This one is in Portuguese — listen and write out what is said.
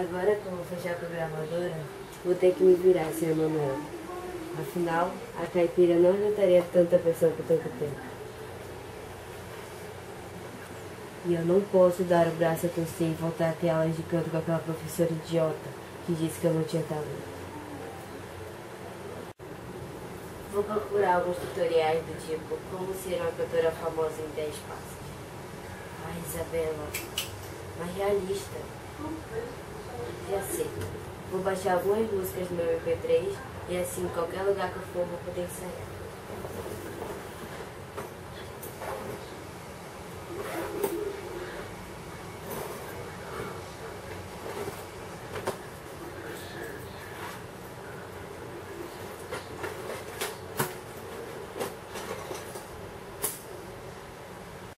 Agora vou fechar com a gravadora, vou ter que me virar, senhor Manuel. Afinal, a caipira não aguentaria tanta pessoa por tanto tempo. E eu não posso dar o braço a torcer e voltar a ter aulas de canto com aquela professora idiota que disse que eu não tinha talento. Vou procurar alguns tutoriais do tipo como ser uma cantora famosa em 10 passos. Ai, Isabela, mais realista. Vou baixar algumas músicas no meu MP3 e assim, qualquer lugar que eu for, vou poder ensaiar.